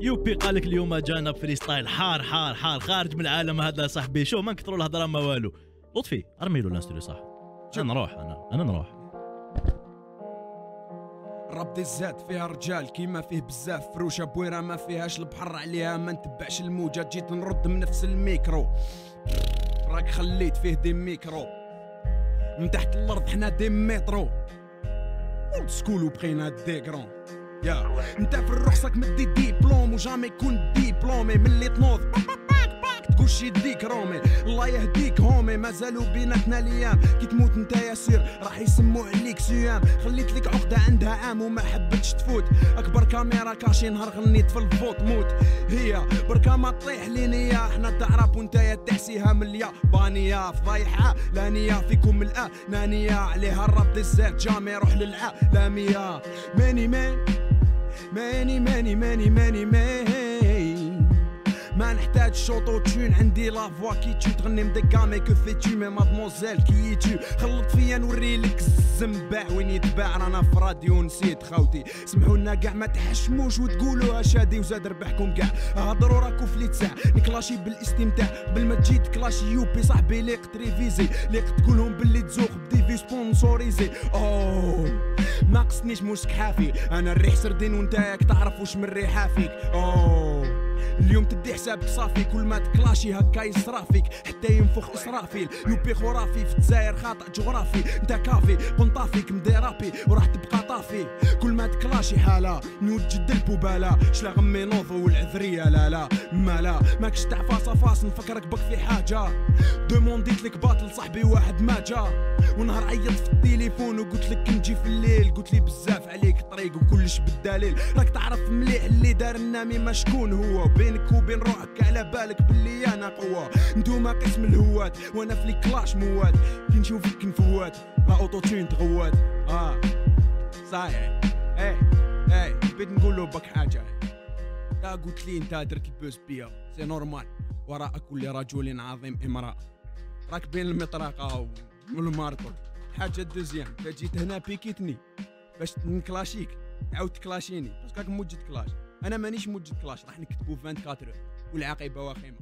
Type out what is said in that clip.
يوبي قال لك اليوم جانا freestyle حار حار حار خارج من العالم هذا صاحبي. شو ما نكثروا الهضره ما والو. لطفي ارمي له ال instru صح. أنا نروح أنا أنا نروح. رب الزاد فيها رجال كيما فيه بزاف فروشة بويرة ما فيهاش البحر عليها ما نتبعش الموجة. جيت نرد من نفس الميكرو. راك خليت فيه des microbes. من تحت الأرض حنا des métros. اولد سكول وبقينا ديكرون يا انت في الرخصك مدي ديبلوم وجامي يكون ديبلومي. ملي تنوض تقول شي يديك رومي. الله يهديك هومي مازالوا بيناتنا الأيام. كي تموت انت يا سير راح يسموا عليك سيام خليت لك عقدة عندها عام وما حبتش تفوت. أكبر كاميرا كاشي نهار غنيت في الفوت موت. هي بركا ما تطيح لي نية إحنا تعرف وانت يا تحسيها من اليابانية فضايحة لا نية فيكم الآ. نانية عليها الرب الزاد جامي روح للعالمية ماني مان ماني ماني ماني ماني ماني ما نحتاج شوطو تون. عندي لا فوا كي تو. تغني مدقا مي كو في تو. مي مادموزيل كي تو خلط فيا نوري لك الزنباع وين يتباع رانا في راديو نسيت خوتي. سمحوا لنا كاع ما تحشموش وتقولوا شادي وزاد ربحكم كاع. هضروا راكو في ليتساع نكلاشي بالاستمتاع. قبل ما تجي تكلاشي يوبي صاحبي ليق تريفيزي ليق تقولهم باللي تزوق بديفي سبونسوريزي. أوه. ما قصنيش موسك حافي. أنا الريح سردين وانت تعرف وش من ريحه فيك أوه. اليوم تدي حسابك صافي كل ما تكلاشي هكا يصرا فيك حتى ينفخ اسرافيل يوبي خرافي في الجزائر خاطئ جغرافي. انت كافي قنطافيك مديرابي وراح تبقى طافي. كل ما تكلاشي حاله نوجد البوباله شلا غمي نوضو والعذرية لا لا ما لا ماكش تاع فاس فاس نفكرك بك في حاجة. دومونديت لك باطل صاحبي واحد ما جا. ونهار عيطت في التليفون وقلت لك نجي في الليل. قلت لي بزاف عليك طريق وكلش بالدليل. راك تعرف مليح اللي دار النامي ما شكون هو. بينك وبين روحك على بالك باللي أنا قوة. نتوما قسم الهوات وأنا في كلاش مواد. كي نشوفك نفوات لا أوتو تون تغوات. آه. صحيح إيه إيه بغيت نقول له بك حاجة. تا قلت لي أنت درت البوس بيا سي نورمال. وراء كل رجل عظيم إمرأة. راك بين المطرقة والمارطو حاجة دوزيام. تا جيت هنا بيكيتني. باش نكلاشيك. تعاود تكلاشيني. باسكو راك موجد كلاش. أنا مانيش موجد كلاش. راح نكتبو 24 والعاقبه وخيمة.